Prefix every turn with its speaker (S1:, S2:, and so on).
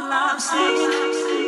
S1: all I'm seen.